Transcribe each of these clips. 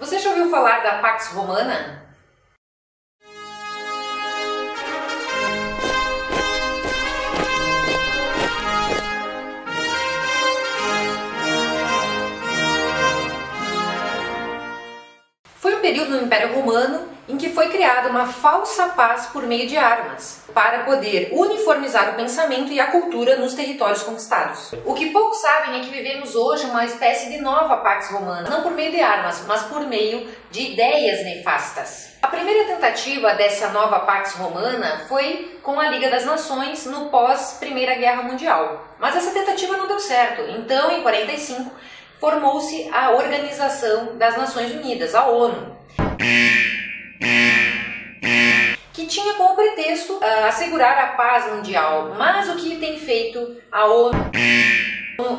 Você já ouviu falar da Pax Romana? Foi um período no Império Romano em que foi criada uma falsa paz por meio de armas, para poder uniformizar o pensamento e a cultura nos territórios conquistados. O que poucos sabem é que vivemos hoje uma espécie de nova Pax Romana, não por meio de armas, mas por meio de ideias nefastas. A primeira tentativa dessa nova Pax Romana foi com a Liga das Nações no pós Primeira Guerra Mundial. Mas essa tentativa não deu certo. Então, em 45, formou-se a Organização das Nações Unidas, a ONU que tinha como pretexto uh, assegurar a paz mundial. Mas o que tem feito a ONU,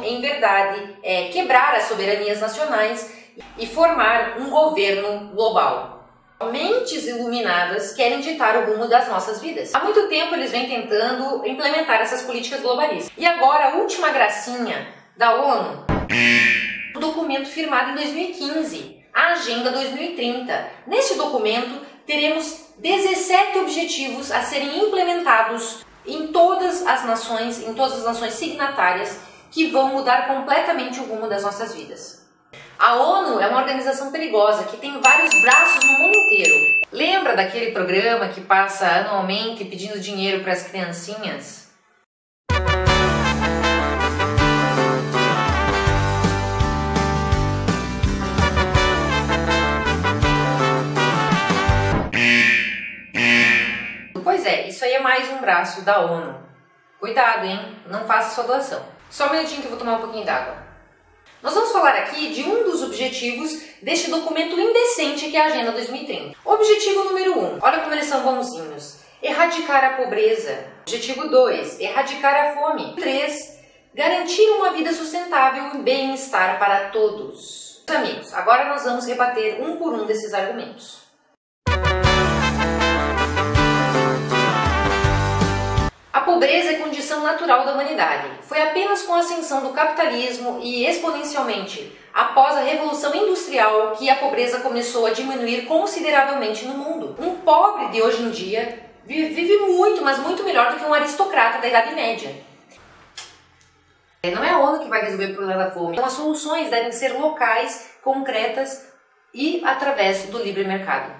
em verdade, é quebrar as soberanias nacionais e formar um governo global. Mentes iluminadas querem ditar o rumo das nossas vidas. Há muito tempo eles vêm tentando implementar essas políticas globalistas. E agora, a última gracinha da ONU, o documento firmado em 2015, a Agenda 2030. Neste documento, teremos 17 objetivos a serem implementados em todas as nações, em todas as nações signatárias, que vão mudar completamente o rumo das nossas vidas. A ONU é uma organização perigosa que tem vários braços no mundo inteiro. Lembra daquele programa que passa anualmente pedindo dinheiro para as criancinhas? Pois é, isso aí é mais um braço da ONU. Cuidado, hein? Não faça sua doação. Só um minutinho que eu vou tomar um pouquinho d'água. Nós vamos falar aqui de um dos objetivos deste documento indecente que é a Agenda 2030. Objetivo número 1. Um, olha como eles são bonzinhos. Erradicar a pobreza. Objetivo 2. Erradicar a fome. 3. Garantir uma vida sustentável e bem-estar para todos. Amigos, agora nós vamos rebater um por um desses argumentos. Pobreza é condição natural da humanidade. Foi apenas com a ascensão do capitalismo e exponencialmente após a Revolução Industrial que a pobreza começou a diminuir consideravelmente no mundo. Um pobre de hoje em dia vive muito, mas muito melhor do que um aristocrata da Idade Média. Não é a ONU que vai resolver o problema da fome. Então as soluções devem ser locais, concretas e através do livre mercado.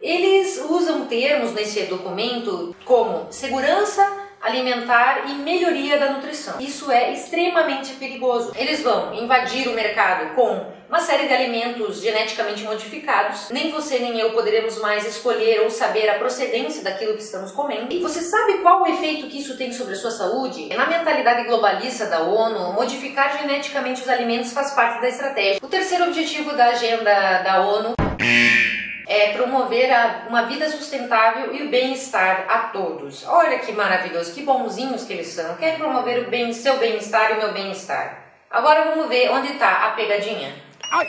Eles usam termos nesse documento como segurança alimentar e melhoria da nutrição. Isso é extremamente perigoso. Eles vão invadir o mercado com uma série de alimentos geneticamente modificados. Nem você nem eu poderemos mais escolher ou saber a procedência daquilo que estamos comendo. E você sabe qual o efeito que isso tem sobre a sua saúde? Na mentalidade globalista da ONU, modificar geneticamente os alimentos faz parte da estratégia. O terceiro objetivo da agenda da ONU é promover a, uma vida sustentável e o bem-estar a todos. Olha que maravilhoso, que bonzinhos que eles são. Quer promover o bem, seu bem-estar e o meu bem-estar. Agora vamos ver onde está a pegadinha. Ai.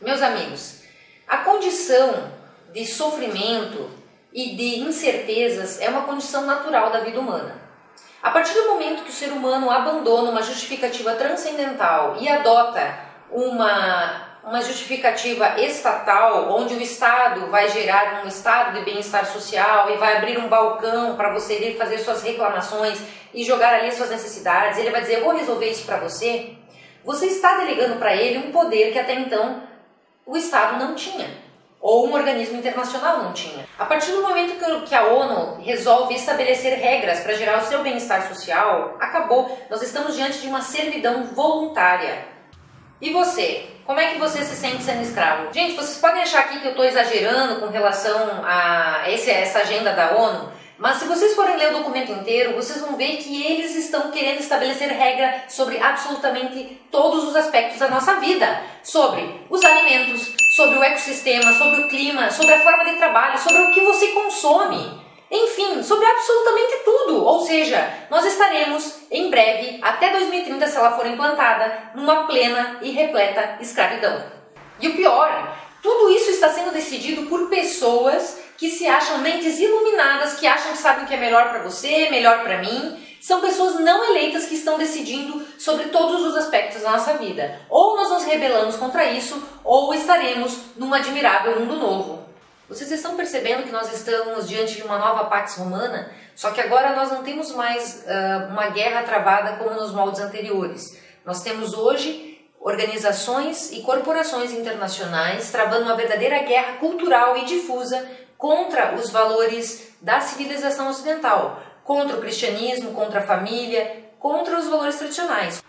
Meus amigos, a condição de sofrimento e de incertezas é uma condição natural da vida humana. A partir do momento que o ser humano abandona uma justificativa transcendental e adota uma uma justificativa estatal, onde o Estado vai gerar um estado de bem-estar social e vai abrir um balcão para você ir fazer suas reclamações e jogar ali suas necessidades, ele vai dizer: vou resolver isso para você. Você está delegando para ele um poder que até então o Estado não tinha ou um organismo internacional não tinha. A partir do momento que a ONU resolve estabelecer regras para gerar o seu bem-estar social, acabou. Nós estamos diante de uma servidão voluntária. E você? Como é que você se sente sendo escravo? Gente, vocês podem achar aqui que eu estou exagerando com relação a esse, essa agenda da ONU, mas se vocês forem ler o documento inteiro, vocês vão ver que eles estão querendo estabelecer regra sobre absolutamente todos os aspectos da nossa vida. Sobre os alimentos, sobre o ecossistema, sobre o clima, sobre a forma de trabalho, sobre o que você consome. Enfim, sobre absolutamente tudo. Ou seja, nós estaremos em breve, até 2030, se ela for implantada, numa plena e repleta escravidão. E o pior, tudo isso está sendo decidido por pessoas que se acham mentes iluminadas, que acham que sabem o que é melhor para você, melhor para mim, São pessoas não eleitas que estão decidindo sobre todos os aspectos da nossa vida. Ou nós nos rebelamos contra isso, ou estaremos num admirável mundo novo. Vocês estão percebendo que nós estamos diante de uma nova Pax Romana? Só que agora nós não temos mais uh, uma guerra travada como nos moldes anteriores. Nós temos hoje organizações e corporações internacionais travando uma verdadeira guerra cultural e difusa contra os valores da civilização ocidental, contra o cristianismo, contra a família, contra os valores tradicionais.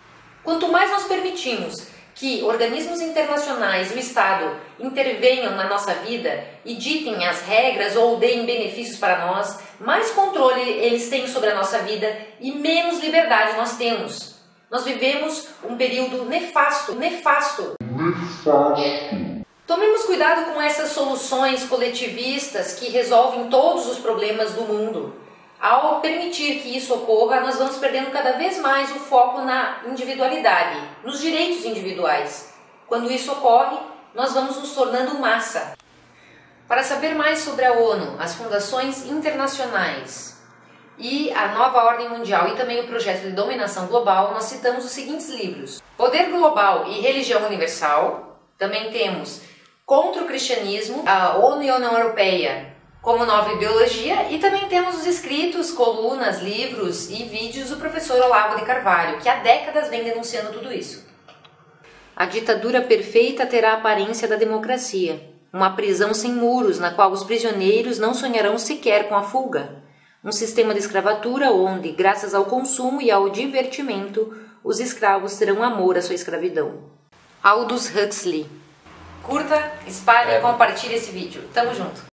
Quanto mais nós permitimos que organismos internacionais e o Estado intervenham na nossa vida e ditem as regras ou deem benefícios para nós, mais controle eles têm sobre a nossa vida e menos liberdade nós temos. Nós vivemos um período nefasto, nefasto. Nefasto. Tomemos cuidado com essas soluções coletivistas que resolvem todos os problemas do mundo. Ao permitir que isso ocorra, nós vamos perdendo cada vez mais o foco na individualidade, nos direitos individuais. Quando isso ocorre, nós vamos nos tornando massa. Para saber mais sobre a ONU, as fundações internacionais e a nova ordem mundial e também o projeto de dominação global, nós citamos os seguintes livros: Poder Global e Religião Universal. Também temos Contra o Cristianismo, a ONU e a União Europeia, como nova ideologia, e também temos os escritos, colunas, livros e vídeos do professor Olavo de Carvalho, que há décadas vem denunciando tudo isso. A ditadura perfeita terá a aparência da democracia, uma prisão sem muros na qual os prisioneiros não sonharão sequer com a fuga. Um sistema de escravatura onde, graças ao consumo e ao divertimento, os escravos terão amor à sua escravidão. Aldous Huxley. Curta, espalhe e é. compartilhe esse vídeo. Tamo junto!